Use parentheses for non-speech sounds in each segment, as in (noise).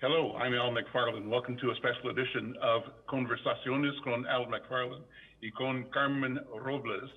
Hello, I'm Al McFarlane. Welcome to a special edition of Conversaciones con Al McFarlane y con Carmen Robles.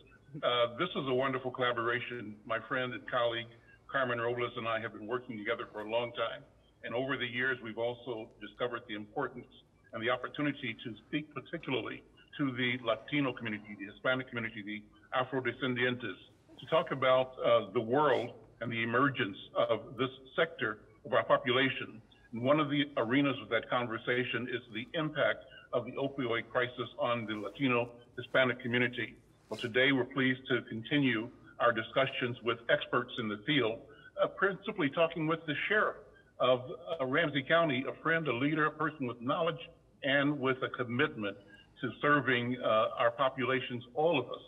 Uh, this is a wonderful collaboration. My friend and colleague Carmen Robles and I have been working together for a long time. And over the years, we've also discovered the importance and the opportunity to speak particularly to the Latino community, the Hispanic community, the Afrodescendientes, to talk about uh, the world and the emergence of this sector of our population one of the arenas of that conversation is the impact of the opioid crisis on the Latino Hispanic community. Well, today we're pleased to continue our discussions with experts in the field, uh, principally talking with the sheriff of uh, Ramsey County, a friend, a leader, a person with knowledge and with a commitment to serving uh, our populations, all of us.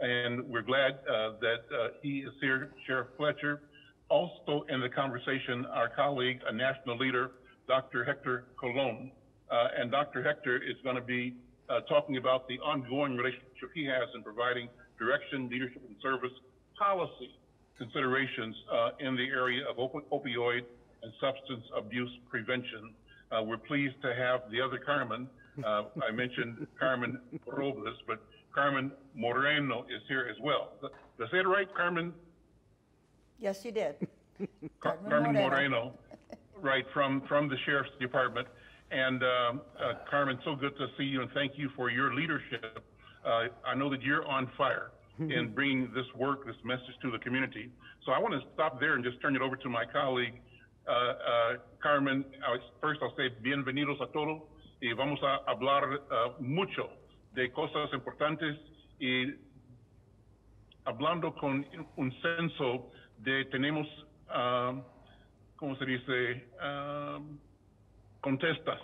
And we're glad uh, that uh, he is here, Sheriff Fletcher, also in the conversation, our colleague, a national leader, Dr. Hector Colon. Uh, and Dr. Hector is going to be uh, talking about the ongoing relationship he has in providing direction, leadership, and service policy considerations uh, in the area of op opioid and substance abuse prevention. Uh, we're pleased to have the other Carmen. Uh, I mentioned Carmen Robles, but Carmen Moreno is here as well. Did I say it right, Carmen Yes, you did. (laughs) Carmen Carmen Moreno. Right, from, from the Sheriff's Department. And um, uh, Carmen, so good to see you and thank you for your leadership. Uh, I know that you're on fire (laughs) in bringing this work, this message to the community. So I want to stop there and just turn it over to my colleague, uh, uh Carmen. first, I'll say bienvenidos a todos y vamos a hablar uh, mucho de cosas importantes y hablando con un senso de tenemos, uh, ¿cómo se dice? Um, contestas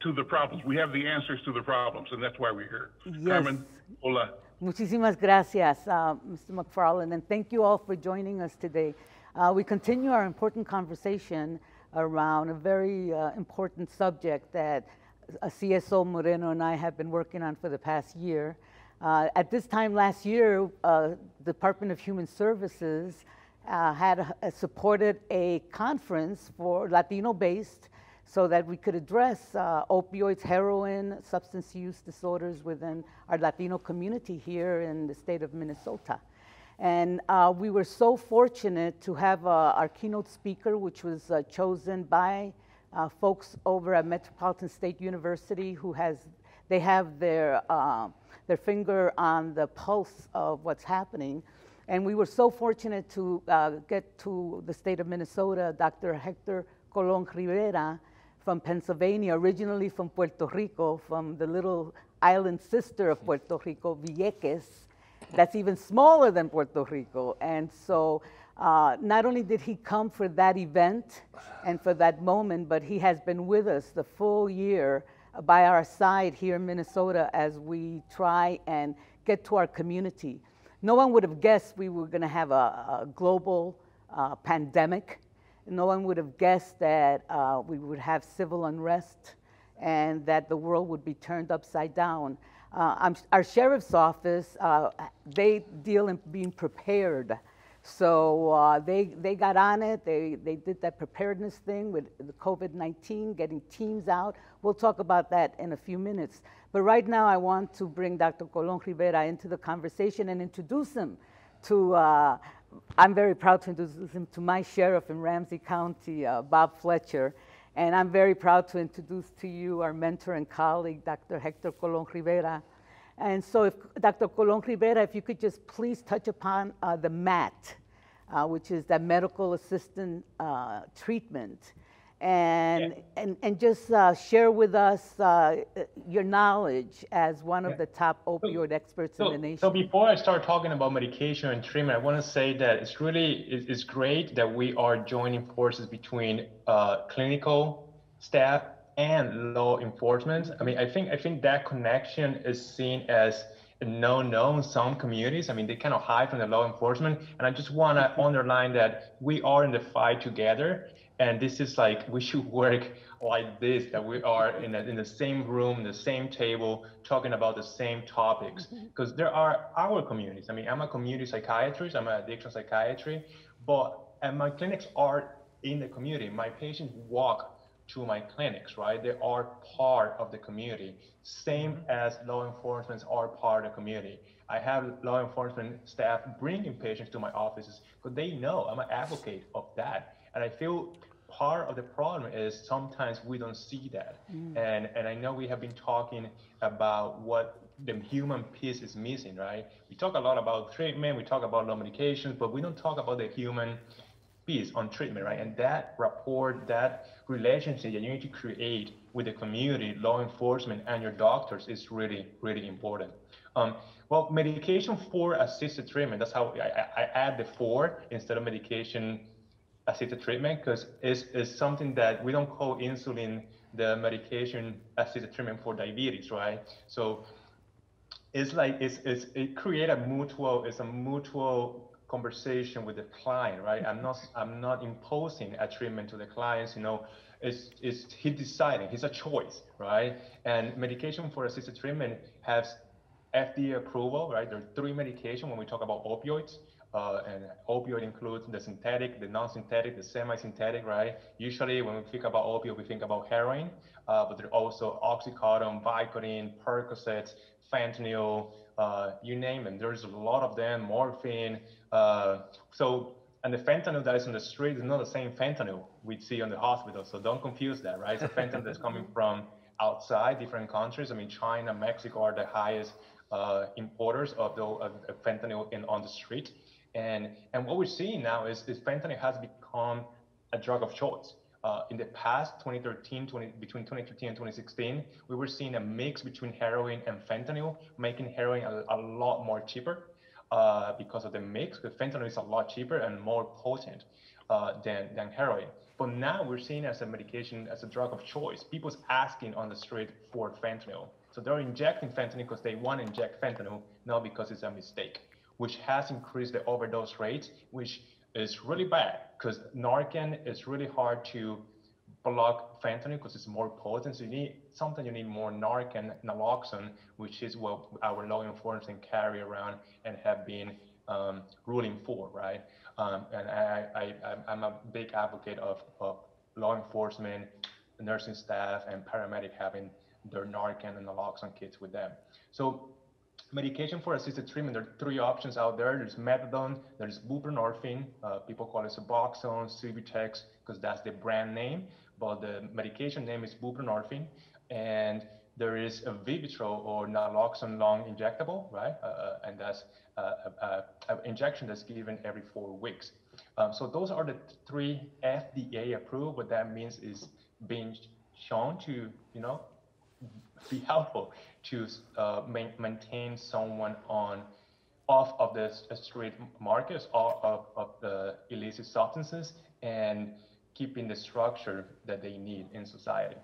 to the problems. We have the answers to the problems, and that's why we're here. Yes. Carmen, hola. Muchísimas gracias, uh, Mr. McFarlane, and thank you all for joining us today. Uh, we continue our important conversation around a very uh, important subject that CSO Moreno and I have been working on for the past year. Uh, at this time last year, uh, Department of Human Services uh, had uh, supported a conference for Latino-based so that we could address uh, opioids, heroin, substance use disorders within our Latino community here in the state of Minnesota. And uh, we were so fortunate to have our keynote speaker, which was chosen by folks over at Metropolitan State University who has, they have their their finger on the pulse of what's happening. And we were so fortunate to uh, get to the state of Minnesota, Dr. Hector Colon Rivera from Pennsylvania, originally from Puerto Rico, from the little island sister of Puerto Rico, Vieques, that's even smaller than Puerto Rico. And so uh, not only did he come for that event and for that moment, but he has been with us the full year by our side here in Minnesota as we try and get to our community. No one would have guessed we were going to have a, a global uh, pandemic. No one would have guessed that uh, we would have civil unrest and that the world would be turned upside down. Uh, our sheriff's office, uh, they deal in being prepared so uh, they, they got on it. They, they did that preparedness thing with the COVID 19, getting teams out. We'll talk about that in a few minutes. But right now, I want to bring Dr. Colon Rivera into the conversation and introduce him to, uh, I'm very proud to introduce him to my sheriff in Ramsey County, uh, Bob Fletcher. And I'm very proud to introduce to you our mentor and colleague, Dr. Hector Colon Rivera. And so if Dr. Colon Rivera, if you could just please touch upon uh, the MAT, uh, which is that medical assistant uh, treatment, and, yeah. and, and just uh, share with us uh, your knowledge as one yeah. of the top opioid experts so, in the nation. So before I start talking about medication and treatment, I want to say that it's really, it's great that we are joining forces between uh, clinical staff and law enforcement. I mean, I think I think that connection is seen as a no-no in some communities. I mean, they kind of hide from the law enforcement, and I just want to underline that we are in the fight together, and this is like we should (laughs) work like this that we are in, a, in the same room the same table talking about the same topics because mm-hmm. there are our communities i mean i'm a community psychiatrist i'm an addiction psychiatrist, but and my clinics are in the community. My patients walk to my clinics, right? They are part of the community, same mm-hmm. as law enforcement are part of the community. I have law enforcement staff bringing patients to my offices because they know I'm an advocate of that. And I feel part of the problem is sometimes we don't see that. Mm. And, and I know we have been talking about what the human piece is missing, right? We talk a lot about treatment, we talk about law medications, but we don't talk about the human piece on treatment, right? And that rapport, that relationship that you need to create with the community, law enforcement, and your doctors is really, really important. Um, well, medication for assisted treatment, that's how I, I add the four instead of medication assisted treatment because it's, it's something that we don't call insulin the medication assisted treatment for diabetes, right? So it's like it's, it's it create a mutual it's a mutual conversation with the client, right? I'm not I'm not imposing a treatment to the clients, you know. It's, it's he deciding, it's a choice, right? And medication for assisted treatment has FDA approval, right? There are three medications when we talk about opioids. Uh, and opioid includes the synthetic, the non-synthetic, the semi-synthetic, right? Usually when we think about opioid, we think about heroin, uh, but there are also Oxycodone, Vicodin, Percocet, fentanyl, uh, you name it. There's a lot of them, morphine. Uh, so, and the fentanyl that is on the street is not the same fentanyl we see on the hospital. So don't confuse that, right? It's a fentanyl that's coming (laughs) from outside different countries. I mean, China, Mexico are the highest uh, importers of the of fentanyl in on the street. And, and what we're seeing now is, is fentanyl has become a drug of choice. Uh, in the past 2013, 20, between 2013 and 2016, we were seeing a mix between heroin and fentanyl, making heroin a, a lot more cheaper uh, because of the mix. Because fentanyl is a lot cheaper and more potent uh, than, than heroin. But now we're seeing as a medication, as a drug of choice. People's asking on the street for fentanyl. So they're injecting fentanyl because they want to inject fentanyl, not because it's a mistake which has increased the overdose rate, which is really bad because Narcan is really hard to block fentanyl because it's more potent. So you need something you need more Narcan, naloxone, which is what our law enforcement carry around and have been um, ruling for, right? Um, and I, I, I'm a big advocate of, of law enforcement, nursing staff, and paramedic having their Narcan and naloxone kits with them. So medication for assisted treatment, there are three options out there. There's methadone, there's buprenorphine, uh, people call it Suboxone, Subutex, because that's the brand name, but the medication name is buprenorphine. And there is a Vivitrol or naloxone long injectable, right? Uh, uh and that's an injection that's given every four weeks. Um, so those are the three FDA approved. What that means is being shown to, you know, be helpful to uh, ma- maintain someone on off of the street markets, off of, of the illicit substances, and keeping the structure that they need in society.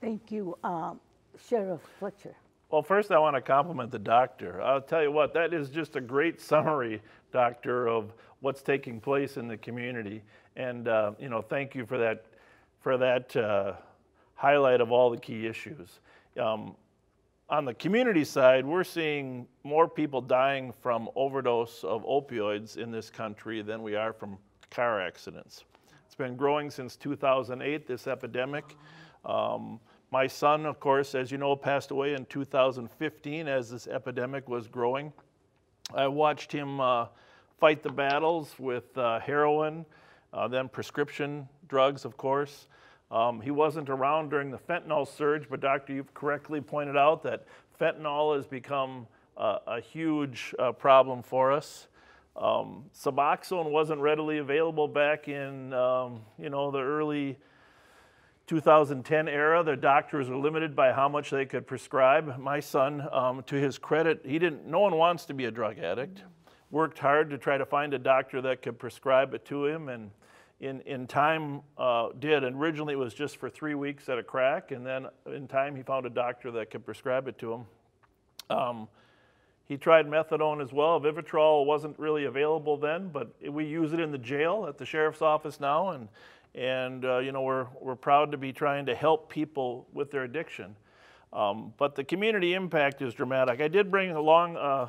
Thank you, um, Sheriff Fletcher. Well, first, I want to compliment the doctor. I'll tell you what, that is just a great summary, doctor, of what's taking place in the community. And uh, you know, thank you for that, for that uh, highlight of all the key issues. Um, on the community side, we're seeing more people dying from overdose of opioids in this country than we are from car accidents. It's been growing since 2008, this epidemic. Um, my son, of course, as you know, passed away in 2015 as this epidemic was growing. I watched him uh, fight the battles with uh, heroin, uh, then prescription drugs, of course. Um, he wasn't around during the fentanyl surge, but doctor, you've correctly pointed out that fentanyl has become uh, a huge uh, problem for us. Um, Suboxone wasn't readily available back in, um, you know, the early 2010 era. The doctors were limited by how much they could prescribe. My son, um, to his credit, he didn't. No one wants to be a drug addict. Worked hard to try to find a doctor that could prescribe it to him, and in, in time uh, did. And originally it was just for three weeks at a crack, and then in time he found a doctor that could prescribe it to him. Um, he tried methadone as well. Vivitrol wasn't really available then, but we use it in the jail at the sheriff's office now, and and uh, you know we're we're proud to be trying to help people with their addiction. Um, but the community impact is dramatic. I did bring along uh,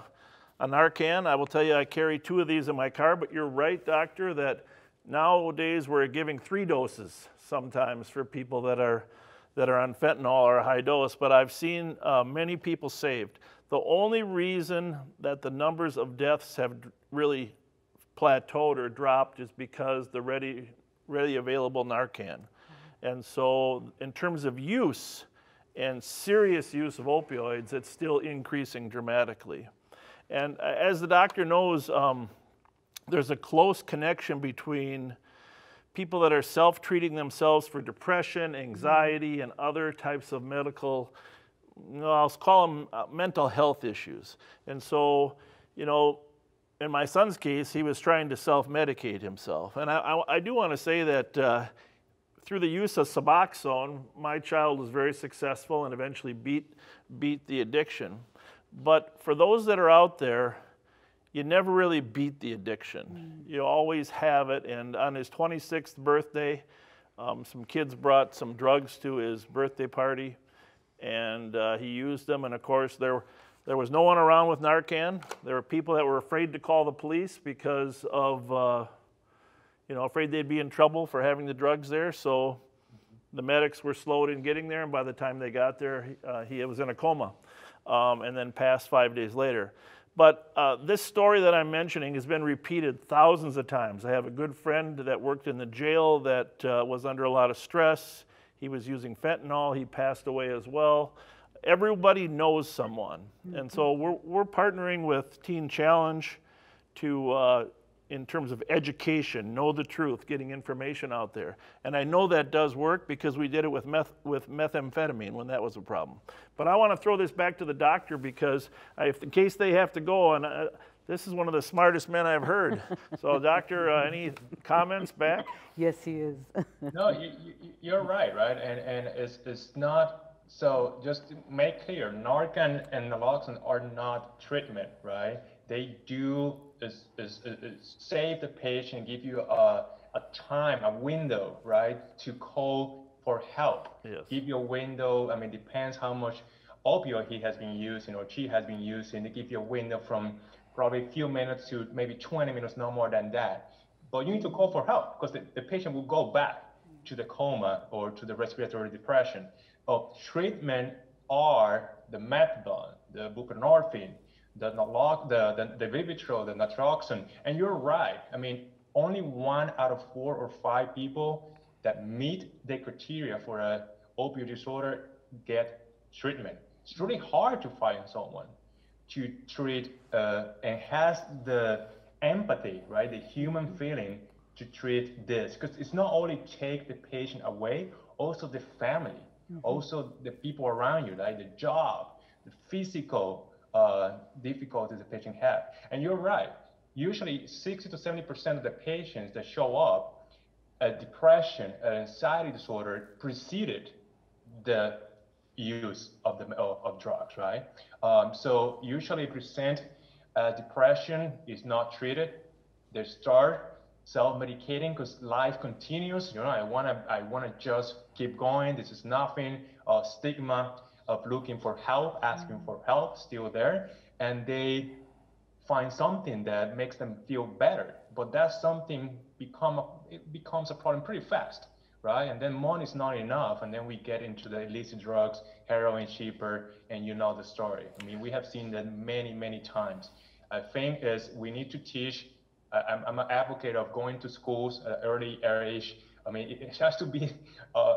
a Narcan. I will tell you, I carry two of these in my car. But you're right, doctor, that Nowadays, we're giving three doses sometimes for people that are that are on fentanyl or high dose, but I've seen uh, many people saved. The only reason that the numbers of deaths have really plateaued or dropped is because the ready, ready available Narcan. And so, in terms of use and serious use of opioids, it's still increasing dramatically. And as the doctor knows, um, there's a close connection between people that are self treating themselves for depression, anxiety, and other types of medical, you know, I'll call them uh, mental health issues. And so, you know, in my son's case, he was trying to self medicate himself. And I, I, I do want to say that uh, through the use of Suboxone, my child was very successful and eventually beat, beat the addiction. But for those that are out there, you never really beat the addiction. Mm. You always have it. And on his 26th birthday, um, some kids brought some drugs to his birthday party, and uh, he used them. And of course, there, there was no one around with Narcan. There were people that were afraid to call the police because of, uh, you know, afraid they'd be in trouble for having the drugs there. So the medics were slowed in getting there, and by the time they got there, uh, he was in a coma, um, and then passed five days later. But uh, this story that I'm mentioning has been repeated thousands of times. I have a good friend that worked in the jail that uh, was under a lot of stress. He was using fentanyl. He passed away as well. Everybody knows someone. Mm-hmm. And so we're, we're partnering with Teen Challenge to uh, in terms of education, know the truth, getting information out there. And I know that does work because we did it with, meth, with methamphetamine when that was a problem. But I want to throw this back to the doctor because if, in case they have to go, and uh, this is one of the smartest men I've heard. (laughs) so, doctor, uh, any comments back? Yes, he is. (laughs) no, you, you, are right, right? And, and it's, it's not so just to make clear, Narcan and naloxone are not treatment, right? They do is, is, is save the patient, give you a, a time, a window, right, to call for help. Yes. Give you a window. I mean, depends how much opioid he has been using or she has been using. They give you a window from probably a few minutes to maybe 20 minutes, no more than that. But you need to call for help because the, the patient will go back to the coma or to the respiratory depression. Of treatment are the methadone, the buprenorphine, the nalog, the, the, the Vivitrol, the naproxen. And you're right. I mean, only one out of four or five people that meet the criteria for a opioid disorder get treatment. It's really hard to find someone to treat uh, and has the empathy, right, the human feeling to treat this. Because it's not only take the patient away, also the family, mm-hmm. also the people around you, like the job, the physical uh, difficulties the patient have. And you're right. Usually 60 to 70% of the patients that show up, a depression, an anxiety disorder preceded the use of the of, of drugs, right? Um, so usually present uh, depression is not treated. They start self-medicating because life continues. You know, I wanna I wanna just keep going. This is nothing. Uh, stigma of looking for help, asking for help, still there, and they find something that makes them feel better. But that something become it becomes a problem pretty fast, right? And then money is not enough, and then we get into the illicit drugs, heroin cheaper, and you know the story. I mean, we have seen that many, many times. I think is we need to teach. I'm, I'm an advocate of going to schools at early age. I mean, it has to be (laughs) uh,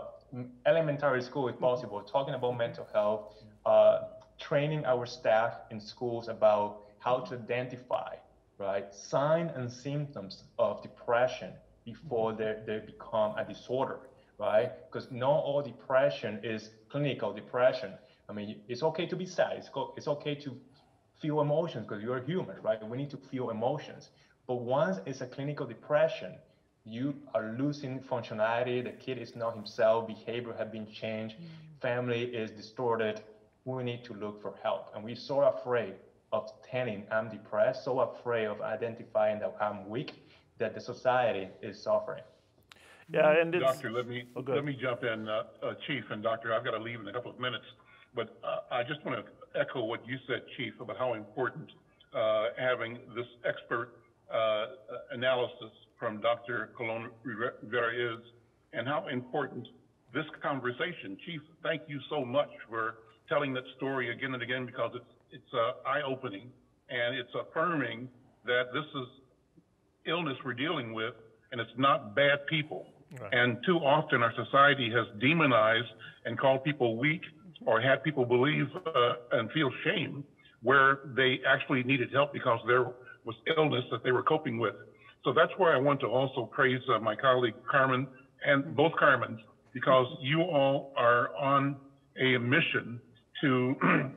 elementary school if possible, talking about mental health, uh, training our staff in schools about how to identify, right, signs and symptoms of depression before they, they become a disorder, right? Because not all depression is clinical depression. I mean, it's okay to be sad. It's, it's okay to feel emotions because you're human, right? We need to feel emotions. But once it's a clinical depression, you are losing functionality. The kid is not himself. Behavior have been changed. Mm. Family is distorted. We need to look for help. And we're so afraid of telling I'm depressed, so afraid of identifying that I'm weak, that the society is suffering. Yeah, and doctor, let me oh, let me jump in, uh, uh, Chief and Doctor. I've got to leave in a couple of minutes, but uh, I just want to echo what you said, Chief, about how important uh, having this expert uh, analysis from Dr. Colon Rivera is and how important this conversation. Chief, thank you so much for telling that story again and again because it's, it's uh, eye-opening and it's affirming that this is illness we're dealing with and it's not bad people. Right. And too often our society has demonized and called people weak or had people believe uh, and feel shame where they actually needed help because there was illness that they were coping with. So that's where I want to also praise uh, my colleague Carmen and both Carmens because you all are on a mission to (clears throat)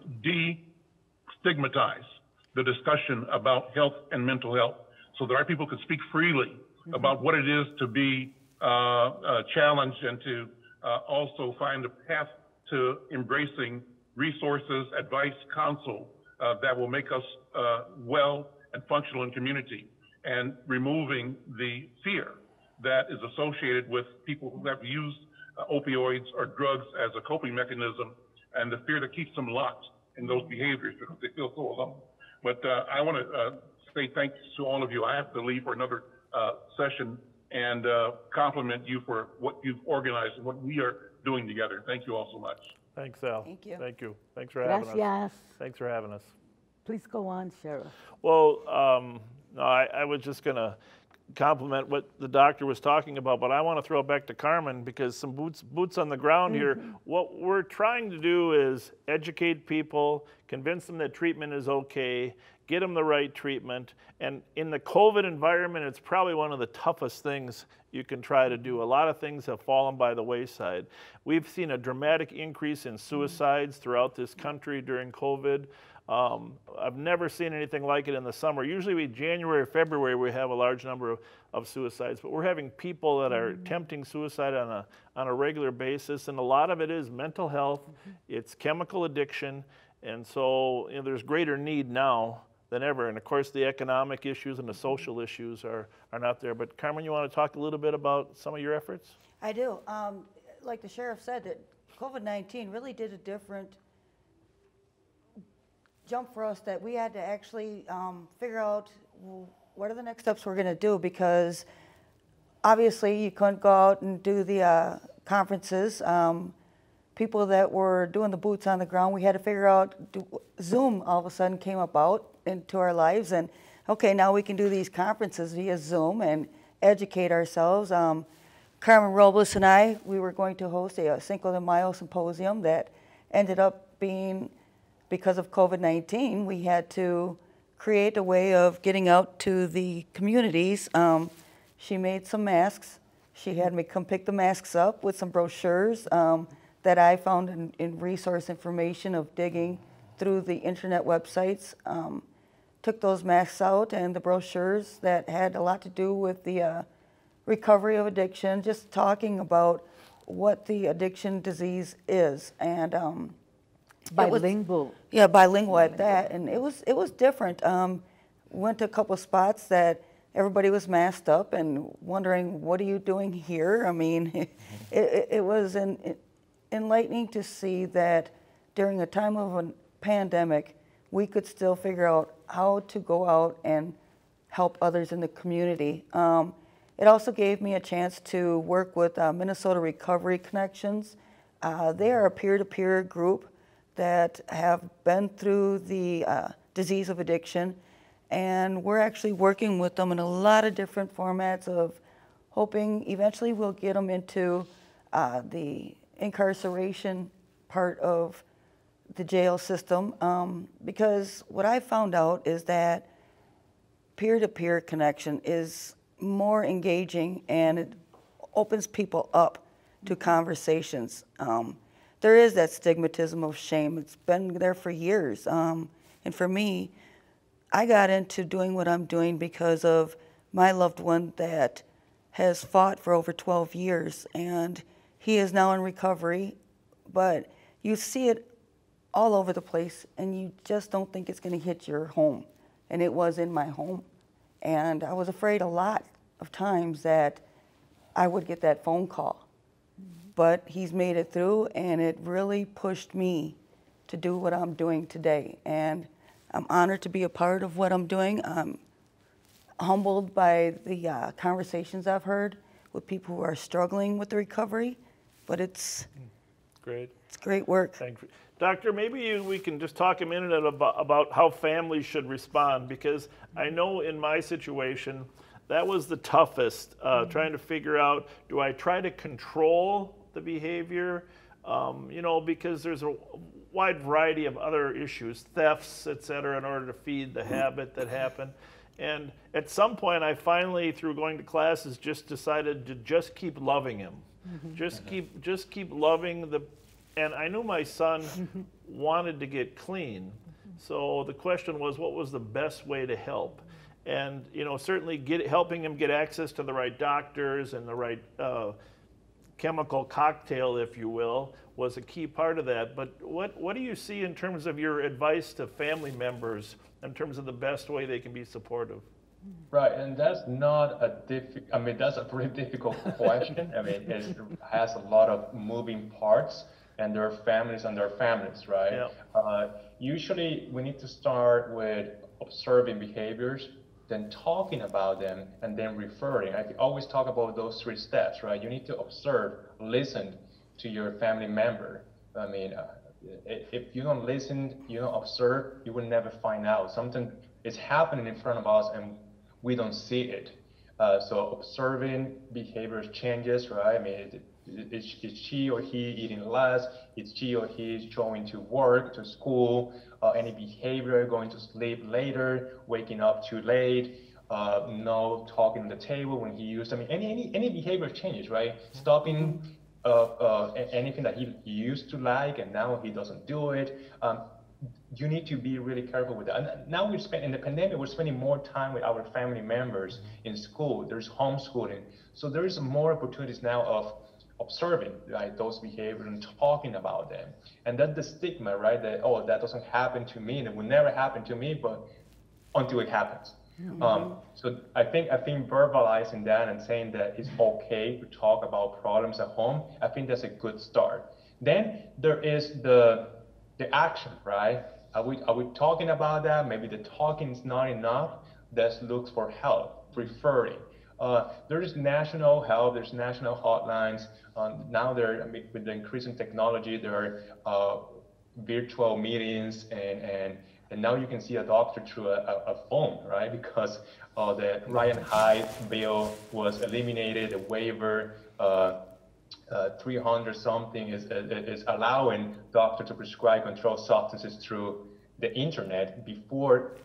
destigmatize the discussion about health and mental health so that our people can speak freely mm-hmm. about what it is to be uh, uh, challenged and to uh, also find a path to embracing resources, advice, counsel uh, that will make us uh, well and functional in community and removing the fear that is associated with people who have used uh, opioids or drugs as a coping mechanism and the fear that keeps them locked in those behaviors because they feel so alone. But uh, I want to uh, say thanks to all of you. I have to leave for another uh, session and uh, compliment you for what you've organized and what we are doing together. Thank you all so much. Thanks, Al. Thank you. Thank you. Thanks for having Gracias. us. Thanks for having us. Please go on, Sheriff. Well, um, no, I, I was just going to compliment what the doctor was talking about, but I want to throw it back to Carmen because some boots boots on the ground here. Mm-hmm. What we're trying to do is educate people, convince them that treatment is okay, get them the right treatment. And in the COVID environment, it's probably one of the toughest things you can try to do. A lot of things have fallen by the wayside. We've seen a dramatic increase in suicides throughout this country during COVID. Um, I've never seen anything like it in the summer. Usually, we January or February we have a large number of, of suicides, but we're having people that are mm-hmm. attempting suicide on a on a regular basis, and a lot of it is mental health, mm-hmm. it's chemical addiction, and so you know, there's greater need now than ever. And of course, the economic issues and the social issues are are not there. But Carmen, you want to talk a little bit about some of your efforts? I do. Um, like the sheriff said, that COVID-19 really did a different jump for us that we had to actually um, figure out what are the next steps we're going to do because obviously you couldn't go out and do the uh, conferences. Um, people that were doing the boots on the ground, we had to figure out do, Zoom all of a sudden came about into our lives and okay, now we can do these conferences via Zoom and educate ourselves. Um, Carmen Robles and I, we were going to host a, Cinco de Mayo symposium that ended up being because of COVID 19, we had to create a way of getting out to the communities. Um, she made some masks. She had me come pick the masks up with some brochures um, that I found in, in, resource information of digging through the internet websites. Took those masks out and the brochures that had a lot to do with the uh, recovery of addiction, just talking about what the addiction disease is. And um, bilingual. Was, yeah, bilingual at that, and it was it was different. Um, went to a couple spots that everybody was masked up and wondering what are you doing here. I mean, (laughs) it, it, was an, enlightening to see that during a time of a pandemic, we could still figure out how to go out and help others in the community. Um, it also gave me a chance to work with uh, Minnesota Recovery Connections. Uh, they are a peer-to-peer group that have been through the uh, disease of addiction, and we're actually working with them in a lot of different formats of hoping eventually we'll get them into uh, the incarceration part of the jail system. Um, because what I found out is that peer to peer connection is more engaging and it opens people up to conversations. Um, there is that stigmatism of shame. It's been there for years. Um, and for me, I got into doing what I'm doing because of my loved one that has fought for over 12 years and he is now in recovery. But you see it all over the place and you just don't think it's going to hit your home. And it was in my home. And I was afraid a lot of times that I would get that phone call but he's made it through, and it really pushed me to do what I'm doing today. And I'm honored to be a part of what I'm doing. Um, humbled by the uh, conversations I've heard with people who are struggling with the recovery, but it's Great. it's great work. Thank you. Doctor, maybe you, we can just talk a minute about, about how families should respond because I know in my situation, that was the toughest, uh, trying to figure out do I try to control the behavior? Um, you know, because there's a wide variety of other issues, thefts, et cetera, in order to feed the habit that happened. And at some point, I finally, through going to classes, just decided to just keep loving him. Just keep, just keep loving the, and I knew my son (laughs) wanted to get clean. So the question was, what was the best way to help? And you know, certainly get, helping him get access to the right doctors and the right uh, chemical cocktail, if you will, was a key part of that. But what, what do you see in terms of your advice to family members in terms of the best way they can be supportive? Right, and that's not a difficult, I mean, that's a pretty (laughs) difficult question. I mean, it has a lot of moving parts, and their families and their families, right? Yeah. Uh, usually, we need to start with observing behaviors, then talking about them, and then referring. I always talk about those three steps, right? You need to observe, listen to your family member. I mean, uh, if you don't listen, you don't observe, you will never find out. Something is happening in front of us, and we don't see it. Uh, so observing behaviors changes, right? I mean, it, is, is she or he eating less? Is she or he showing to work, to school? Uh, any behavior, going to sleep later, waking up too late, uh, no talking at the table when he used. I mean, any any any behavior changes, right? Stopping uh, uh, anything that he used to like and now he doesn't do it. Um, you need to be really careful with that. And now we're spending in the pandemic, we're spending more time with our family members in school. There's homeschooling, so there's more opportunities now of observing right those behaviors and talking about them. And that's the stigma, right? That oh, that doesn't happen to me, and it will never happen to me, but until it happens. Um, so I think I think verbalizing that and saying that it's okay to talk about problems at home, I think that's a good start. Then there is the the action, right? Are we are we talking about that? Maybe the talking is not enough. Let's look for help, referring. Uh, there's national help. There's national hotlines. Um, now there, with the increasing technology, there are uh, virtual meetings and and and now you can see a doctor through a, a, phone, right? Because uh, the Ryan Haight bill was eliminated, the waiver, uh, uh, 300 something is, is allowing doctor to prescribe controlled substances through the internet before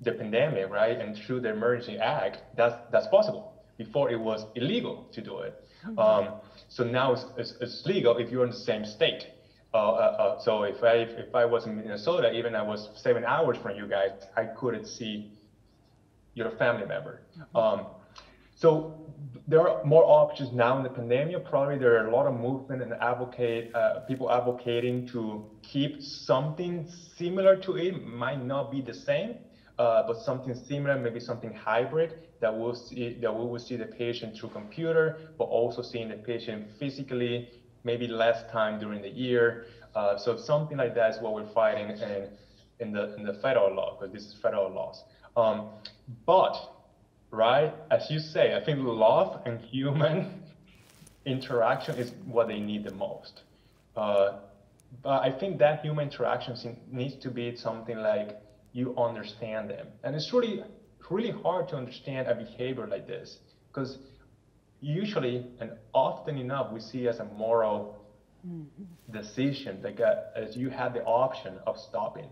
the pandemic, right? And through the Emergency Act, that's, that's possible. Before it was illegal to do it. Um, so now it's, it's, it's legal if you're in the same state. Uh, uh, uh, so if I if I was in Minnesota, even I was seven hours from you guys, I couldn't see your family member. Um, so there are more options now in the pandemic. Probably there are a lot of movement and advocate uh, people advocating to keep something similar to it. Might not be the same, uh, but something similar, maybe something hybrid that will see that we will see the patient through computer, but also seeing the patient physically. Maybe less time during the year. Uh, so something like that is what we're fighting in in the in the federal law because this is federal laws. Um, but right? As you say, I think love and human (laughs) interaction is what they need the most. Uh, but I think that human interaction needs to be something like you understand them. And it's really, really hard to understand a behavior like this because usually and often enough we see as a moral decision like uh, as you have the option of stopping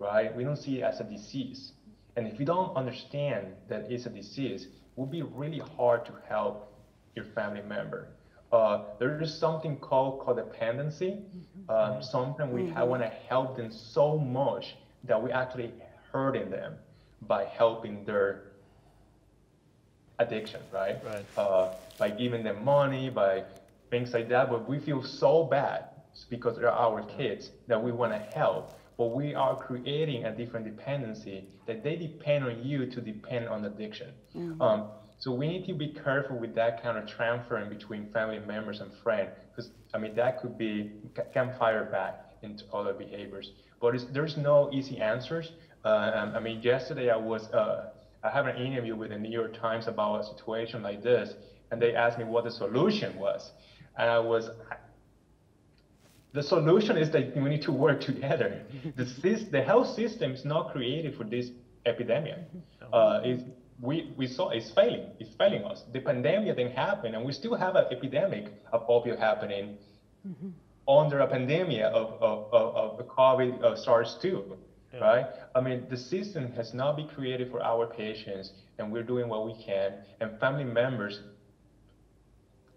right we don't see it as a disease and if you don't understand that it's a disease, it will be really hard to help your family member. Uh, there is something called codependency. Um, sometimes we want to help them so much that we're actually hurting them by helping their addiction, right? Right. Uh, by giving them money, by things like that. But we feel so bad because they're our kids that we want to help. But we are creating a different dependency that they depend on you to depend on addiction. Um, so we need to be careful with that kind of transferring between family members and friends, because I mean that could be can fire back into other behaviors. But it's, there's no easy answers. Uh, um, I mean, yesterday I was uh, I have an interview with the New York Times about a situation like this, and they asked me what the solution was. And I was, the solution is that we need to work together. (laughs) the, the health system is not created for this epidemic. Uh, we, we saw it's failing. It's failing us. The pandemic didn't happen, and we still have an epidemic of opioid happening mm-hmm. Under a pandemic of, of, of, of the COVID uh, SARS-2, yeah. right? I mean, the system has not been created for our patients, and we're doing what we can. And family members,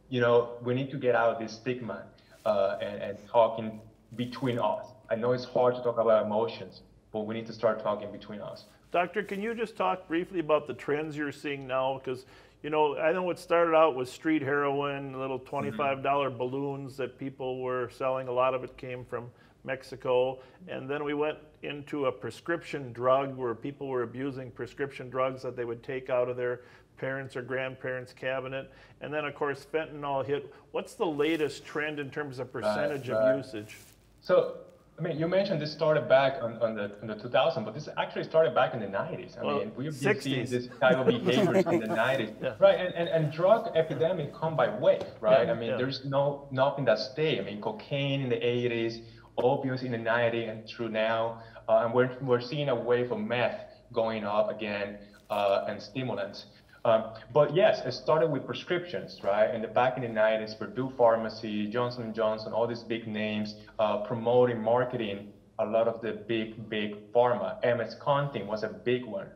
you know, we need to get out of this stigma uh, and, and talking between us. I know it's hard to talk about emotions, but we need to start talking between us. Doctor, can you just talk briefly about the trends you're seeing now? Because, you know, I know it started out with street heroin, little $25 mm-hmm. balloons that people were selling. A lot of it came from Mexico. And then we went into a prescription drug where people were abusing prescription drugs that they would take out of their parents or grandparents' cabinet. And then, of course, fentanyl hit. What's the latest trend in terms of percentage of usage? So I mean, you mentioned this started back on, on the on the 2000, but this actually started back in the 90s. I well, mean, we've been seeing this type of behaviors (laughs) in the 90s, yeah. right? And, and and drug epidemic come by wave, right? Yeah, I mean, yeah. there's no nothing that stay. I mean, cocaine in the 80s, opioids in the 90s, and through now, uh, and we're we're seeing a wave of meth going up again, uh, and stimulants. Um, but yes, it started with prescriptions, right? In the back in the 90s, Purdue Pharmacy, Johnson & Johnson, all these big names uh, promoting, marketing a lot of the big, big pharma. MS Contin was a big one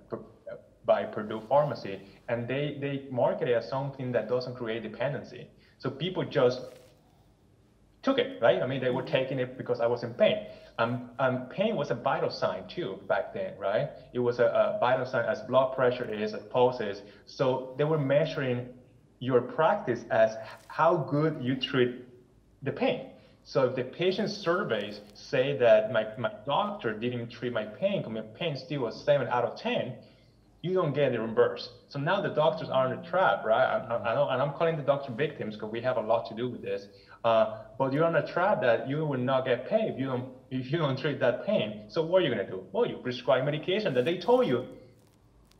by Purdue Pharmacy, and they, they market it as something that doesn't create dependency. So people just took it, right? I mean, they were taking it because I was in pain. Um, um, pain was a vital sign too back then, right? It was a, a vital sign as blood pressure is, as pulse is. So they were measuring your practice as how good you treat the pain. So if the patient surveys say that my, my doctor didn't treat my pain, my pain still was seven out of 10, you don't get it reimbursed. So now the doctors are in a trap, right? I, I, I know, and I'm calling the doctor victims because we have a lot to do with this. Uh, but you're on a trap that you will not get paid if you don't if you don't treat that pain. So what are you gonna do? Well, you prescribe medication that they told you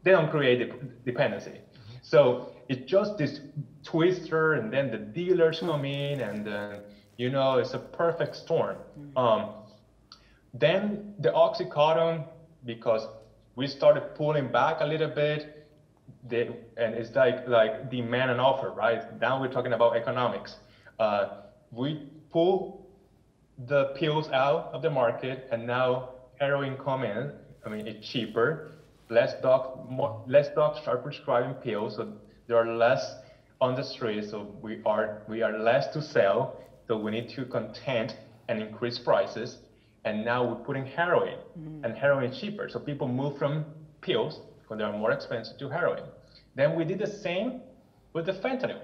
they don't create dependency. Mm-hmm. So it's just this twister, and then the dealers come in, and then you know it's a perfect storm. Mm-hmm. Um, then the oxycodone, because we started pulling back a little bit, they, and it's like like demand and offer, right? Now we're talking about economics. Uh, we pull the pills out of the market and now heroin come in. I mean, it's cheaper. Less doc, more, less docs are prescribing pills, so there are less on the street. So we are we are less to sell. So we need to content and increase prices. And now we're putting heroin, mm-hmm. and heroin is cheaper. So people move from pills because they are more expensive to heroin. Then we did the same with the fentanyl,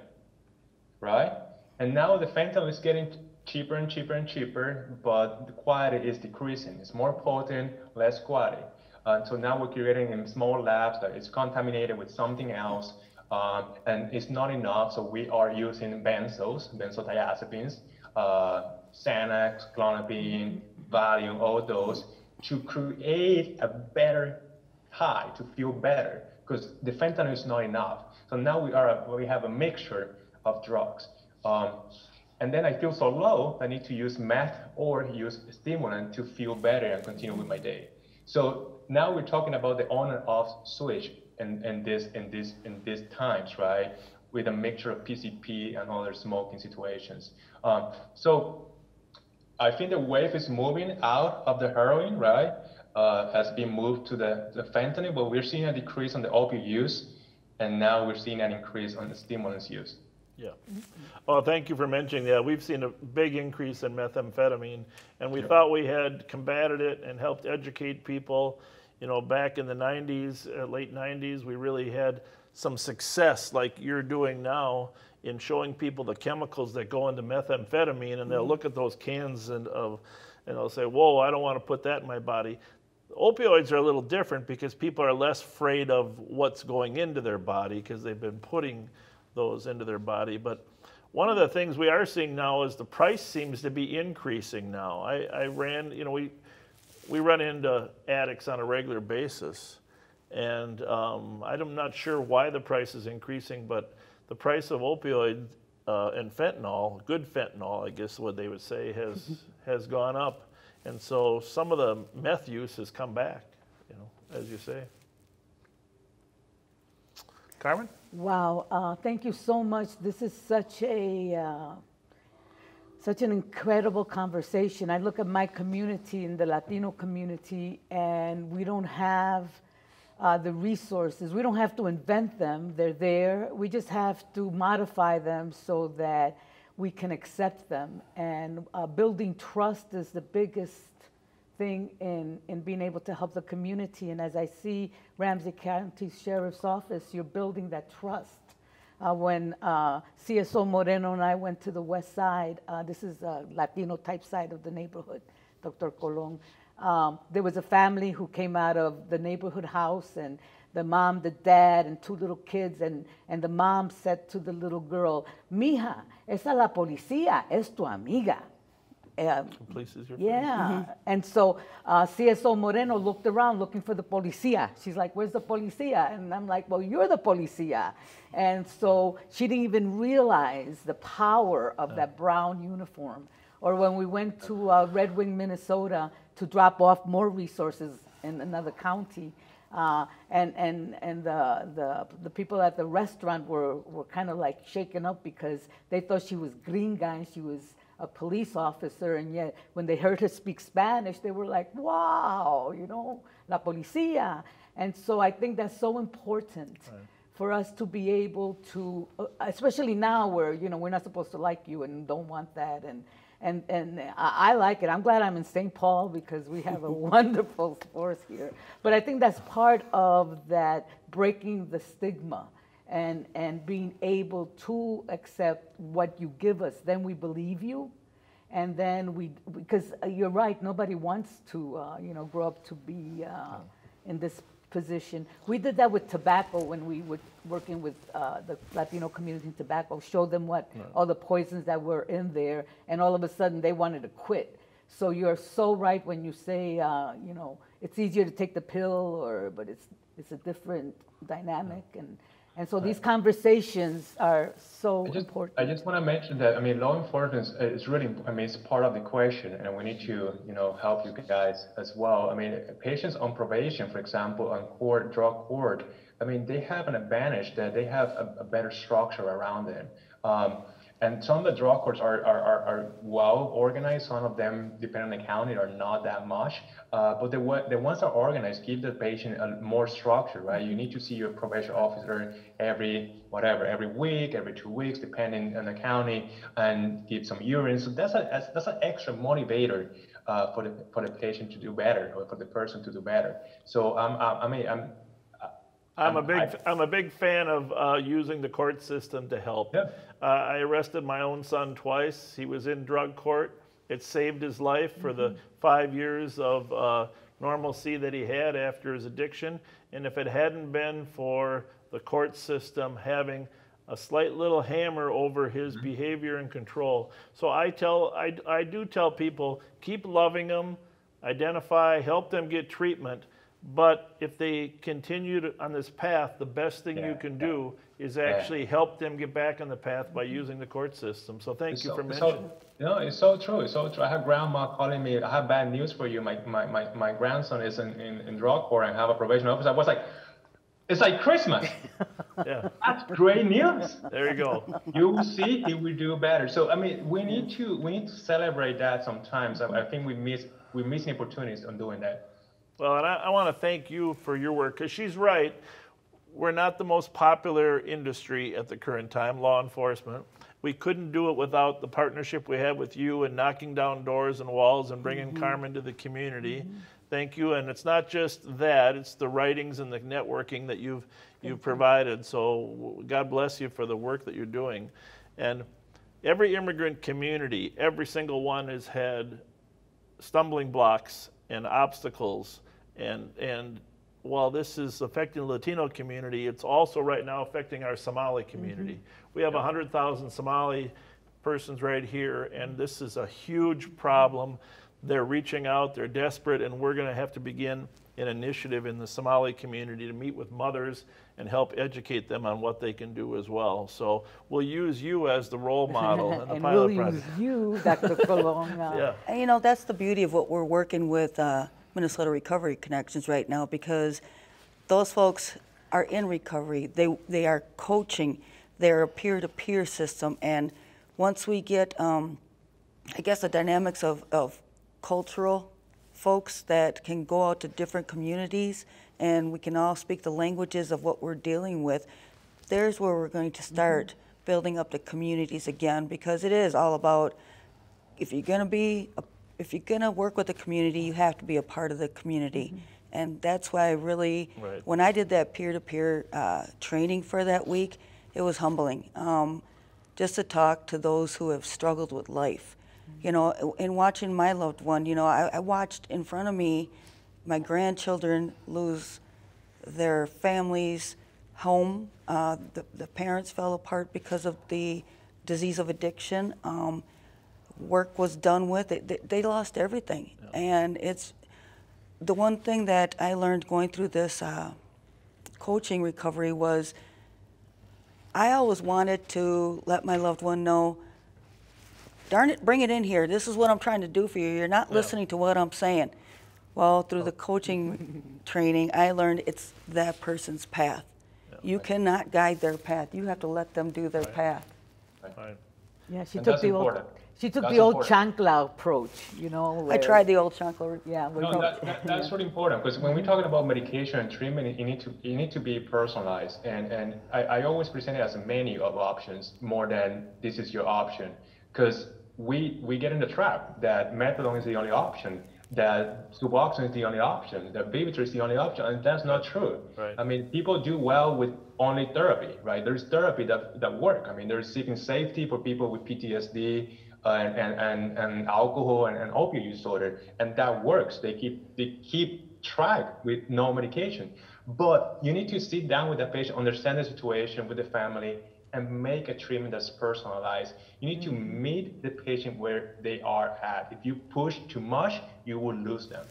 right? And now the fentanyl is getting cheaper and cheaper and cheaper, but the quality is decreasing. It's more potent, less quality. Uh, so now we're creating in small labs that it's contaminated with something else, um, and it's not enough. So we are using benzos, benzodiazepines, uh, Xanax, Klonopin, Valium, all those to create a better high, to feel better, because the fentanyl is not enough. So now we are we have a mixture of drugs. Um, and then I feel so low, I need to use meth or use stimulant to feel better and continue with my day. So now we're talking about the on and off switch in, in this in this in these times, right? With a mixture of PCP and other smoking situations. Um, so I think the wave is moving out of the heroin, right? Uh, has been moved to the, the fentanyl, but we're seeing a decrease on the opioid use, and now we're seeing an increase on the stimulants use. Yeah. Well, thank you for mentioning that. We've seen a big increase in methamphetamine, and we thought we had combated it and helped educate people. You know, back in the 90s, uh, late 90s, we really had some success like you're doing now in showing people the chemicals that go into methamphetamine, and they'll mm-hmm. look at those cans and of, and they'll say, "Whoa, I don't want to put that in my body." Opioids are a little different because people are less afraid of what's going into their body because they've been putting those into their body. But one of the things we are seeing now is the price seems to be increasing now. I, I ran, you know, we, we run into addicts on a regular basis. And um, I'm not sure why the price is increasing, but the price of opioid uh, and fentanyl, good fentanyl, I guess what they would say, has (laughs) has gone up, and so some of the meth use has come back, you know, as you say. Carmen? Wow, uh, thank you so much. This is such a uh, such an incredible conversation. I look at my community in the Latino community, and we don't have uh, the resources. We don't have to invent them, they're there. We just have to modify them so that we can accept them. And uh, building trust is the biggest thing in, in being able to help the community. And as I see Ramsey County Sheriff's Office, you're building that trust. Uh, when uh, CSO Moreno and I went to the west side, uh, this is a Latino type side of the neighborhood, Dr. Colon. Um, there was a family who came out of the neighborhood house, and the mom, the dad, and two little kids. And, and the mom said to the little girl, Mija, esa la policía, es tu amiga. Uh, police is your yeah. Mm-hmm. And so uh, CSO Moreno looked around looking for the policia. She's like, Where's the policia? And I'm like, Well, you're the policia. And so she didn't even realize the power of that brown uniform. Or when we went to uh, Red Wing, Minnesota, to drop off more resources in another county. Uh, and and, and the, the, the people at the restaurant were, were kind of like shaken up because they thought she was gringa and she was a police officer. And yet, when they heard her speak Spanish, they were like, wow, you know, la policía. And so I think that's so important. Right. For us to be able to, uh, especially now where you know we're not supposed to like you and don't want that, and and and I, I, like it. I'm glad I'm in St. Paul because we have a (laughs) wonderful force here. But I think that's part of that breaking the stigma and and being able to accept what you give us. Then we believe you, and then we because you're right. Nobody wants to uh, you know grow up to be uh, in this position. We did that with tobacco when we were working with uh, the Latino community in tobacco, showed them what right. all the poisons that were in there, and all of a sudden they wanted to quit. So you're so right when you say, uh, you know, it's easier to take the pill, or but it's it's a different dynamic, and and so these conversations are so I just, important. I just want to mention that I mean, law enforcement is really I mean it's part of the question, and we need to you know help you guys as well. I mean, patients on probation, for example, on court drug court, I mean they have an advantage that they have a, a better structure around them. Um, and some of the drug courts are, are, are, are, well organized. Some of them, depending on the county, are not that much. Uh, but the, the ones that are organized give the patient a more structure, right? You need to see your probation officer every whatever, every week, every two weeks, depending on the county, and give some urine. So that's a that's, an extra motivator uh, for the for the patient to do better or for the person to do better. So um, I, I mean I'm I'm a big, I, am a big fan of uh, using the court system to help. Yeah. Uh, I arrested my own son twice. He was in drug court. It saved his life for mm-hmm. the five years of uh, normalcy that he had after his addiction. And if it hadn't been for the court system having a slight little hammer over his mm-hmm. behavior and control, so I tell, I, I do tell people, keep loving them, identify, help them get treatment but if they continue to, on this path, the best thing yeah, you can yeah. do is actually yeah. help them get back on the path by mm-hmm. using the court system. So thank it's you so, for mentioning. So, no, it's so true. It's so true. I have grandma calling me. I have bad news for you. My my, my, my grandson is in, in, in drug court and have a probation officer. I was like, it's like Christmas. (laughs) yeah. That's great news. There you go. You will see he will do better. So I mean, we need to we need to celebrate that sometimes. I, I think we miss we missing opportunities on doing that. Well, and I, I want to thank you for your work because she's right. We're not the most popular industry at the current time, law enforcement. We couldn't do it without the partnership we have with you and knocking down doors and walls and bringing mm-hmm. Carmen to the community. Mm-hmm. Thank you. And it's not just that; it's the writings and the networking that you've you've provided. So God bless you for the work that you're doing. And every immigrant community, every single one has had stumbling blocks and obstacles and, and while this is affecting the Latino community, it's also right now affecting our Somali community. Mm-hmm. We have yeah. 100,000 Somali persons right here, and this is a huge problem they're reaching out, they're desperate, and we're going to have to begin an initiative in the Somali community to meet with mothers and help educate them on what they can do as well. So we'll use you as the role (laughs) model and the and pilot we'll project. use you, Dr. Colon. uh, Yeah. You know, that's the beauty of what we're working with uh, Minnesota Recovery Connections right now because those folks are in recovery. They, they are coaching. They're a peer-to-peer system. And once we get, um, I guess, the dynamics of, of cultural folks that can go out to different communities and we can all speak the languages of what we're dealing with, there's where we're going to start building up the communities again because it is all about if you're going to be a, if you're going to work with the community you have to be a part of the community. And that's why i really Right. when i did that peer-to-peer uh, training for that week it was humbling. Um, just to talk to those who have struggled with life. You know in watching my loved one you know I, I watched in front of me my grandchildren lose their families home. Uh, the, the parents fell apart because of the disease of addiction. Um, work was done with it they, they lost everything. And it's the one thing that i learned going through this uh, coaching recovery was i always wanted to let my loved one know darn it bring it in here. This is what i'm trying to do for you. You're not listening to what i'm saying. Well through the coaching (laughs) training i learned it's that person's path. You cannot guide their path. You have to let them do their path. Right. Yeah, she And took that's the old, important. She took That's the old important. chancla approach, you know. i tried the old chancla Yeah, No, going- that, that, that's really important because when we're talking about medication and treatment, you need to you need to be personalized. And and I, I always present it as a menu of options more than this is your option because we we get in the trap that methadone is the only option, that Suboxone is the only option, that Vivitrol is the only option, and that's not true. Right. I mean, people do well with only therapy, right? There's therapy that, that work. I mean, there's seeking safety for people with PTSD uh, and, and, and, alcohol and, and opioid disorder, and that works. They keep they keep track with no medication. But you need to sit down with the patient, understand the situation with the family, and make a treatment that's personalized. You need to meet the patient where they are at. If you push too much, you will lose them.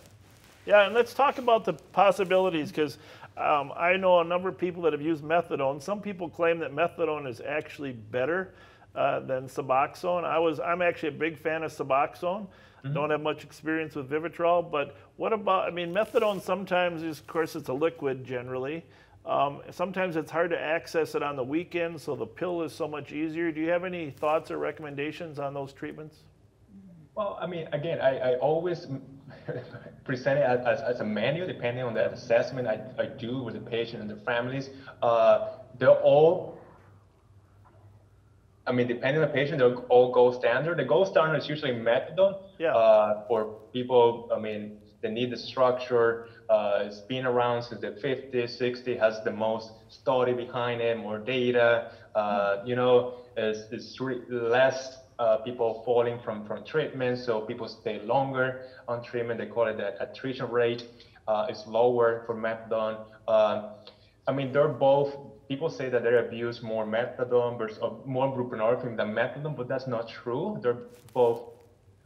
Yeah, and let's talk about the possibilities because um, I know a number of people that have used methadone. Some people claim that methadone is actually better uh, than Suboxone. I was, I'm actually a big fan of Suboxone. Don't have much experience with Vivitrol, but what about? I mean, methadone sometimes is, of course, it's a liquid generally. Um, sometimes it's hard to access it on the weekend, so the pill is so much easier. Do you have any thoughts or recommendations on those treatments? Well, I mean, again, I, I always (laughs) present it as, as, as a manual depending on the assessment I, I do with the patient and the families. Uh, they're all, I mean, depending on the patient, they're all gold standard. The gold standard is usually methadone Yeah. uh, for people, I mean, they need the structure. Uh, it's been around since the 50s, 60s, has the most study behind it, more data. Uh, you know, it's, it's re- less uh, people falling from, from treatment, so people stay longer on treatment. They call it the attrition rate. Uh, is lower for methadone. Um, I mean, they're both. People say that they abuse more methadone versus uh, more buprenorphine than methadone, but that's not true. They're both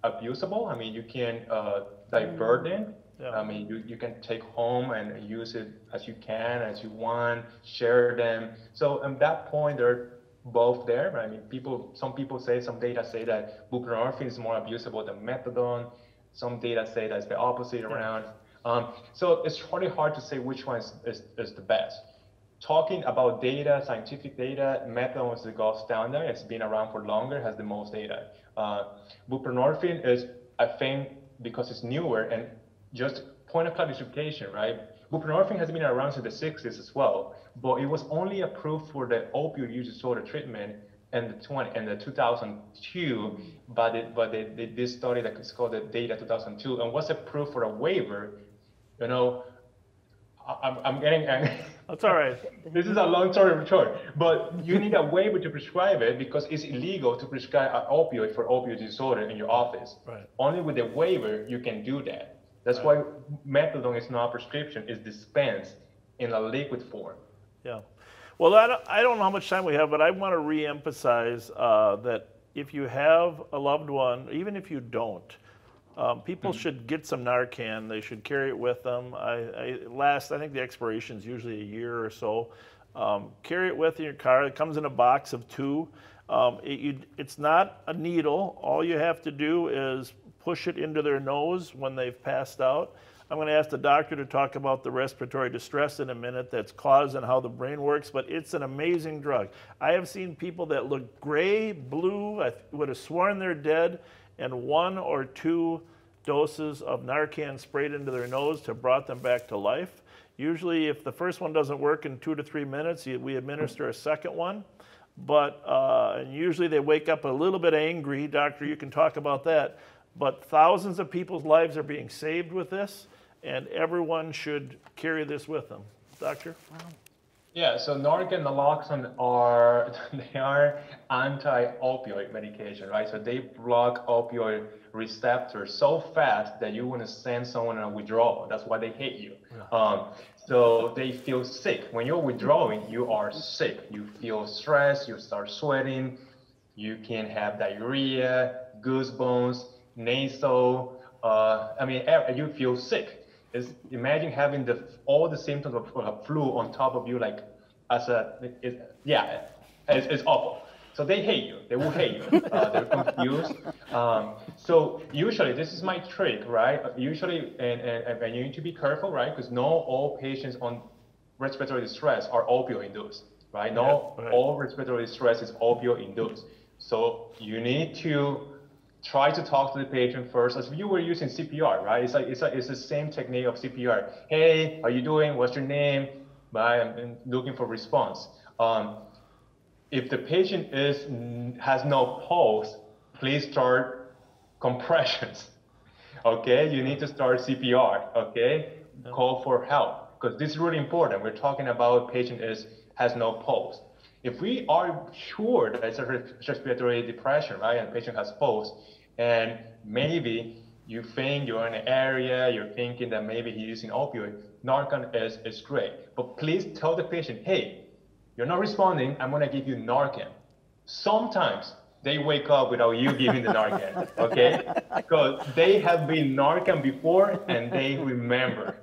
abusable. I mean, you can uh, divert them. Yeah. I mean, you, you can take home and use it as you can, as you want, share them. So at that point, they're both there. I mean, people, some people say, some data say that buprenorphine is more abusable than methadone. Some data say that's the opposite around. Um, so it's really hard to say which one is, is, is the best. Talking about data, scientific data, methadone is the gold standard. It's been around for longer, has the most data. Uh, buprenorphine is, I think, because it's newer and just point of clarification, right? Buprenorphine has been around since the 60s as well, but it was only approved for the opioid use disorder treatment in the 20 in the 2002 but the, by the, the, this study that is called the Data 2002 and was approved for a waiver. You know, I'm, I'm getting (laughs) That's all right. this is a long story short, but you need a waiver to prescribe it because it's illegal to prescribe an opioid for opioid disorder in your office. Right. Only with a waiver you can do that. That's why methadone is not a prescription; it's dispensed in a liquid form. Yeah. Well, I don't, I don't know how much time we have, but I want to reemphasize uh, that if you have a loved one, even if you don't, Um, people should get some Narcan. They should carry it with them. I, I last, I think the expiration is usually a year or so. Um, carry it with in your car. It comes in a box of two. Um, it, you, it's not a needle. All you have to do is push it into their nose when they've passed out. I'm going to ask the doctor to talk about the respiratory distress in a minute that's caused and how the brain works, but it's an amazing drug. I have seen people that look gray, blue, I would have sworn they're dead, and one or two doses of Narcan sprayed into their nose to brought them back to life. Usually, if the first one doesn't work in two to three minutes, we administer a second one. But uh, and usually they wake up a little bit angry. Doctor, you can talk about that. But thousands of people's lives are being saved with this and everyone should carry this with them. Doctor? Yeah, so Narcan and naloxone are (laughs) they are anti-opioid medication, right? So they block opioid receptors so fast that you want to send someone a withdrawal. That's why they hate you. Yeah. Um, so they feel sick. When you're withdrawing, you are sick. You feel stress. You start sweating. You can have diarrhea, goosebumps, nasal. Uh, I mean, you feel sick is imagine having the all the symptoms of a flu on top of you, like as a it, yeah, it's, it's awful. So they hate you. They will hate you. (laughs) Uh, they're confused. Um, so usually, this is my trick, right? Usually, and, and, and you need to be careful, right? Because not all patients on respiratory distress are opioid induced, right? Not yeah, right. all respiratory distress is opioid induced. So you need to try to talk to the patient first as if you were using CPR, right? It's like it's like it's the same technique of CPR. Hey, how are you doing? What's your name? I'm looking for response. Um, if the patient is has no pulse, please start compressions. (laughs) Okay, you need to start CPR. Okay, call for help because this is really important. We're talking about patient is has no pulse. If we are sure that it's a respiratory depression, right, and the patient has pulse, and maybe you think you're in an area, you're thinking that maybe he's using opioid, Narcan is, is great. But please tell the patient, hey, you're not responding, I'm gonna give you Narcan. Sometimes they wake up without you giving the Narcan, (laughs) okay? Because they have been Narcan before and they remember,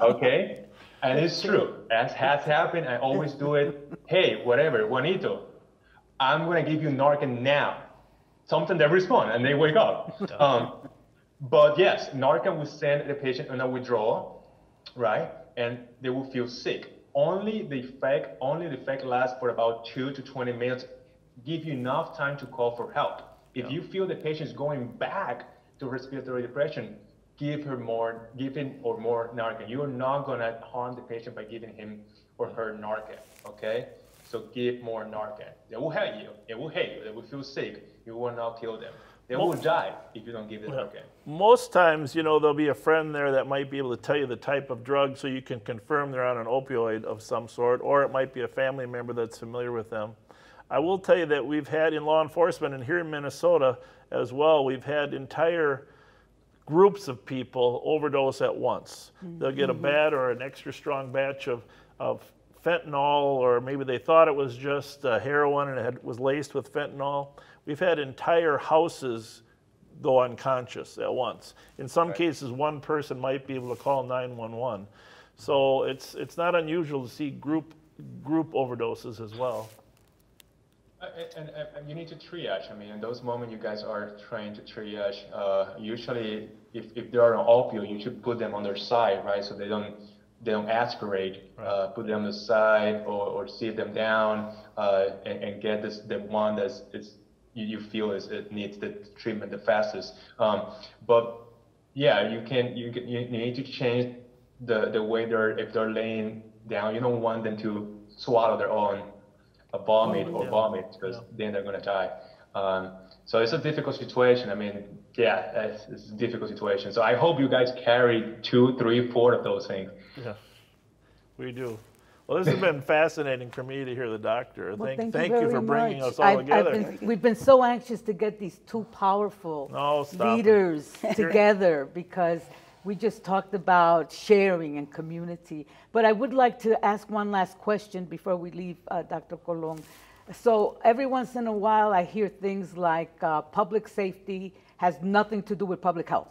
okay? And it's true. As has happened, I always do it. Hey, whatever, Juanito, I'm gonna give you Narcan now. Something they respond and they wake up. Um, but yes, Narcan will send the patient on a withdrawal, right? And they will feel sick. Only the effect, only the effect lasts for about two to 20 minutes. Give you enough time to call for help. If yeah. you feel the patient is going back to respiratory depression, give her more, giving or more Narcan. You're not gonna harm the patient by giving him or her Narcan, okay? So give more Narcan. They will hate you. They will hate you. They will feel sick. You will not kill them. They will die if you don't give them Narcan. Most times, you know, there'll be a friend there that might be able to tell you the type of drug so you can confirm they're on an opioid of some sort, or it might be a family member that's familiar with them. I will tell you that we've had in law enforcement and here in Minnesota as well, we've had entire groups of people overdose at once. Mm-hmm. They'll get a mm-hmm. bad or an extra strong batch of, of fentanyl, or maybe they thought it was just uh, heroin and it had, was laced with fentanyl. We've had entire houses go unconscious at once. In some right. cases, one person might be able to call 911. So it's, it's not unusual to see group, group overdoses as well. Uh, and, and, and, you need to triage. I mean, in those moments, you guys are trying to triage. Uh, usually, if, if they are on opioid, you should put them on their side, right? So they don't they don't aspirate. Right. Uh, put them on the side or, or sit them down uh, and, and, get this the one that's it's, you, you feel is it needs the treatment the fastest. Um, but yeah, you can you can, you need to change the the way they're if they're laying down. You don't want them to swallow their own a vomit oh, or vomit because yeah. then they're going to die. Um, so it's a difficult situation. I mean, yeah, it's, it's, a difficult situation. So I hope you guys carry two, three, four of those things. Yeah, we do. Well, this has been (laughs) fascinating for me to hear the doctor. Well, thank, thank, you, you for bringing much. us all I've, together. I've been, we've been so anxious to get these two powerful no, leaders (laughs) together because we just talked about sharing and community. But I would like to ask one last question before we leave, uh, Dr. Colon. So every once in a while, I hear things like uh, public safety has nothing to do with public health.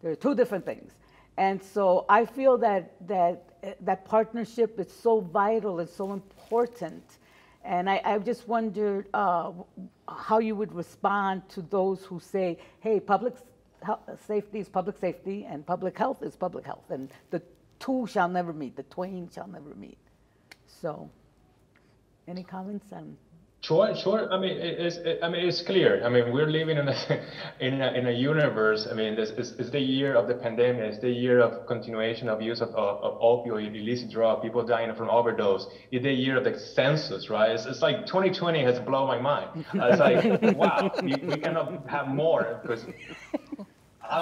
There are two different things. And so I feel that that that partnership is so vital and so important. And I, I just wondered uh, how you would respond to those who say, "Hey, public safety is public safety, and public health is public health, and the two shall never meet, the twain shall never meet." So, any comments on? Sure, sure. I mean, it's, it, I mean, it's clear. I mean, we're living in a, (laughs) in a, in a universe. I mean, this is, it's the year of the pandemic. It's the year of continuation of use of, of, of opioid, illicit drug, people dying from overdose. It's the year of the census, right? It's, it's like 2020 has blown my mind. It's like, (laughs) wow, we, we cannot have more because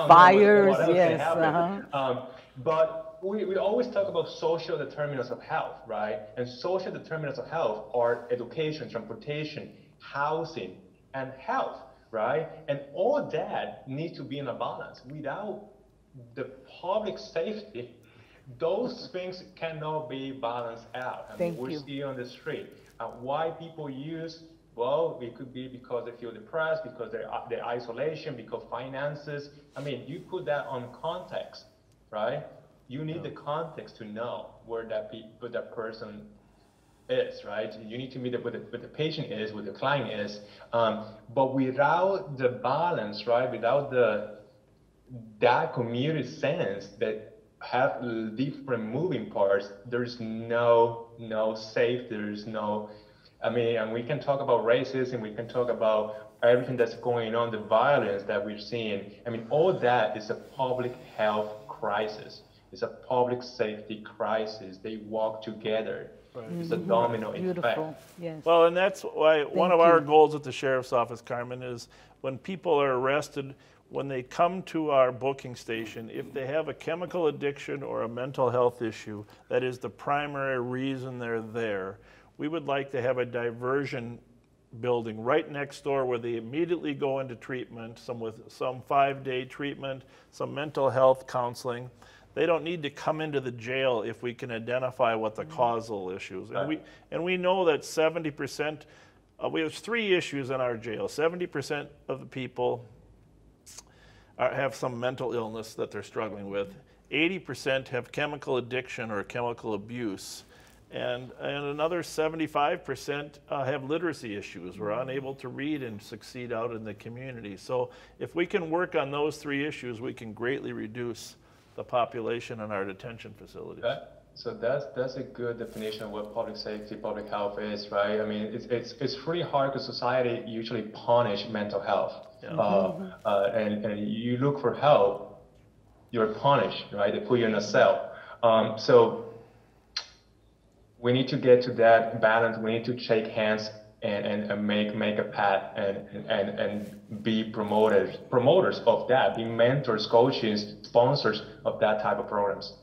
Fires, know what, what yes. Uh-huh. Um, but we, we always talk about social determinants of health, right? And social determinants of health are education, transportation, housing, and health, right? And all that needs to be in a balance. Without the public safety, those things cannot be balanced out. I Thank mean, we you. see on the street uh, why people use well, it could be because they feel depressed, because they're, they're isolation, because finances. I mean, you put that on context, right? You need the context to know where that pe- where that person is, right? You need to meet where the, where the patient is, with the client is. Um, but without the balance, right? Without the that community sense that have different moving parts, there's no no safe. There's no. I mean, and we can talk about racism. We can talk about everything that's going on, the violence that we're seeing. I mean, all that is a public health crisis. It's a public safety crisis. They walk together. Right. It's a mm-hmm. domino Beautiful. effect. Yes. Well, and that's why Thank one of you. our goals at the sheriff's office, Carmen, is when people are arrested, when they come to our booking station, if they have a chemical addiction or a mental health issue, that is the primary reason they're there, we would like to have a diversion building right next door where they immediately go into treatment, some with some five-day treatment, some mental health counseling they don't need to come into the jail if we can identify what the causal issues. And we and we know that 70%. Uh, we have three issues in our jail. 70% of the people are, have some mental illness that they're struggling with. 80% have chemical addiction or chemical abuse. And, and another 75% uh, have literacy issues. We're unable to read and succeed out in the community. So if we can work on those three issues, we can greatly reduce the population in our detention facilities. That, so that's that's a good definition of what public safety, public health is, right? I mean, it's it's it's pretty hard because society usually punish mental health, yeah. uh, uh, and and you look for help, you're punished, right? They put you in a cell. Um, so we need to get to that balance. We need to shake hands and, and, and make make a path and, and and be promoters promoters of that, be mentors, coaches, sponsors of that type of programs.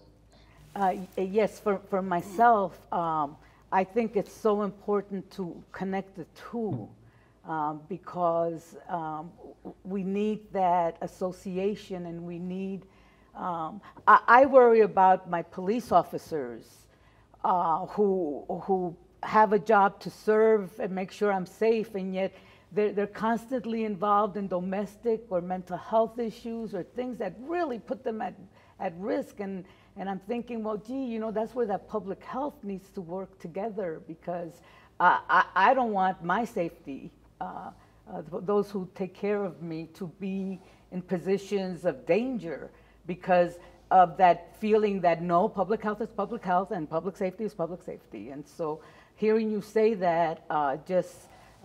Uh, yes, for, for myself, um, I think it's so important to connect the two um, because um, we need that association and we need. Um, I, I, worry about my police officers uh, who who have a job to serve and make sure I'm safe, and yet they're, they're constantly involved in domestic or mental health issues or things that really put them at, at risk. And, and I'm thinking, well, gee, you know, that's where that public health needs to work together because uh, I, I don't want my safety, uh, uh, those who take care of me, to be in positions of danger because of that feeling that no, public health is public health and public safety is public safety. And so hearing you say that uh, just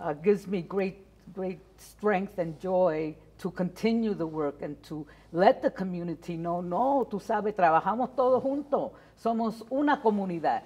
uh, gives me great, great strength and joy to continue the work and to let the community know, no, tú sabes, trabajamos todos juntos, somos una comunidad.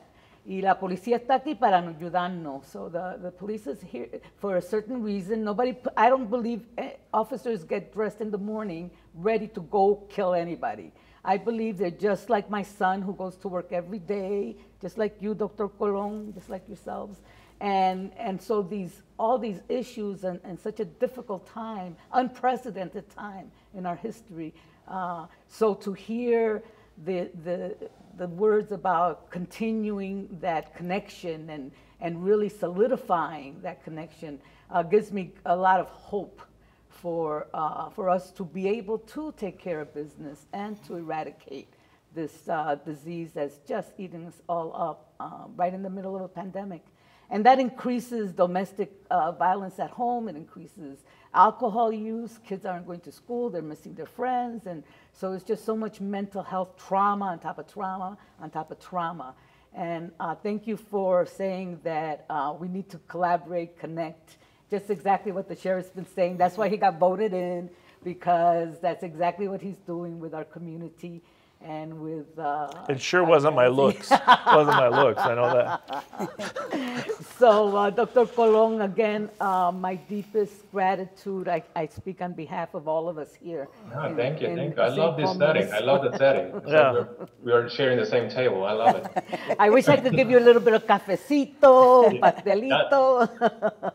Y la policía está aquí para ayudarnos. So the, the police is here for a certain reason. Nobody, I don't believe eh, officers get dressed in the morning ready to go kill anybody. I believe they're just like my son who goes to work every day, just like you, Dr. Colon, just like yourselves. And, and so these, all these issues and, and such a difficult time, unprecedented time in our history. Uh, so to hear the, the, the words about continuing that connection and, and really solidifying that connection uh, gives me a lot of hope for, uh, for us to be able to take care of business and to eradicate this uh, disease that's just eating us all up uh, right in the middle of a pandemic. And that increases domestic uh, violence at home, it increases alcohol use, kids aren't going to school, they're missing their friends, and so it's just so much mental health trauma on top of trauma on top of trauma. And uh, thank you for saying that uh, we need to collaborate, connect, just exactly what the sheriff's been saying. That's why he got voted in, because that's exactly what he's doing with our community and with. Uh, It sure wasn't my (laughs) looks. wasn't my looks. I know that. (laughs) So, uh, Dr. Colon, again, uh, my deepest gratitude. I, I speak on behalf of all of us here. No, in- thank you, in thank you. I love this Paul, setting. I love the setting. (laughs) So Yeah. we're, we are sharing the same table. I love it. (laughs) I wish I could give you a little bit of cafecito, (laughs) pastelito.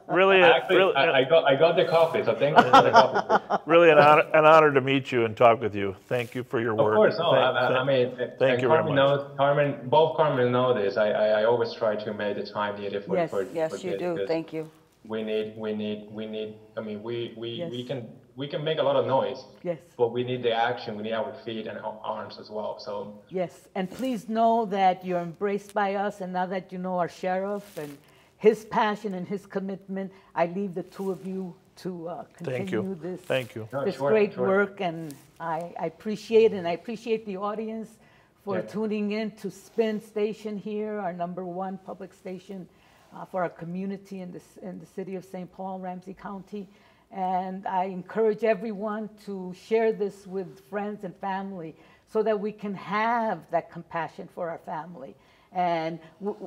Really, Actually, really, I, I got I got the coffee, so thank you for the coffee. really an honor, an honor to meet you and talk with you. Thank you for your work. Of work. course, no. Thank- I, I- I mean, thank and you very much. knows. Carmen, both Carmen know this. I, I, I always try to make the time needed for Yes. For, Yes, for you this, do. because Thank you. We need, we need, we need. I mean, we we, Yes. we can we can make a lot of noise. Yes. But we need the action. We need our feet and our arms as well. So Yes, and please know that you're embraced by us, and now that you know our sheriff and his passion and his commitment, I leave the two of you to uh, Thank continue you. this. Thank you. No, this sure, great sure. work, and I, I appreciate and I appreciate the audience for Yeah. tuning in to Spin Station here, our number one public station uh, for our community in this in the city of St. Paul, Ramsey County. And I encourage everyone to share this with friends and family so that we can have that compassion for our family and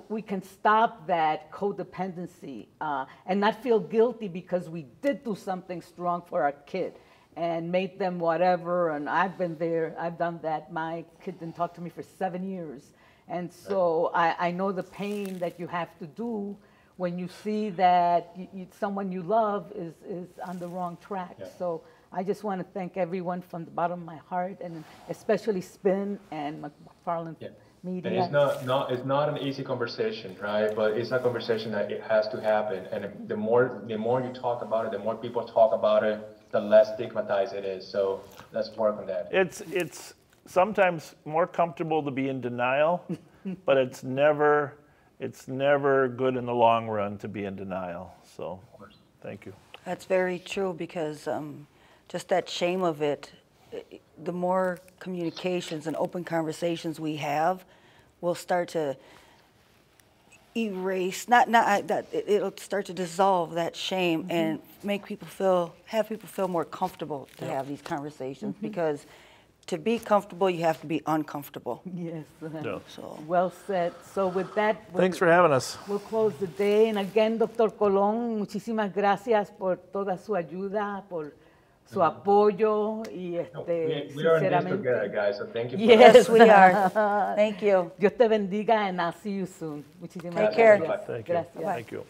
we can stop that codependency uh, and not feel guilty because we did do something strong for our kid and made them whatever. And I've been there, I've done that. My kid didn't talk to me for seven years. And so I, I know the pain that you have to do when you see that you, you, someone you love is, is on the wrong track. Yeah. So I just want to thank everyone from the bottom of my heart, and especially Spin and McFarlane Yeah. Media. And it's not, not, it's not an easy conversation, right? But it's a conversation that it has to happen. And the more, the more you talk about it, the more people talk about it, the less stigmatized it is. So let's work on that. It's it's sometimes more comfortable to be in denial, (laughs) but it's never it's never good in the long run to be in denial. So, thank you. That's very true because um, just that shame of it, the more communications and open conversations we have, will start to erase, not, not, that, it- it'll start to dissolve that shame and make people feel, have people feel more comfortable to have these conversations because to be comfortable, you have to be uncomfortable. Yes. Yeah. So, Well said. So with that, we'll- Thanks for having us. We'll close the day. And again, Dr. Colón, muchísimas gracias por toda su ayuda, por su mm-hmm. apoyo y este, No, este, we, we are in this sinceramente. together, guys. So thank you. For Yes. yes, we (laughs) are. Thank you. Dios te bendiga and I'll see you soon. Muchísimas Take care. gracias. Thank you. Gracias. Thank you.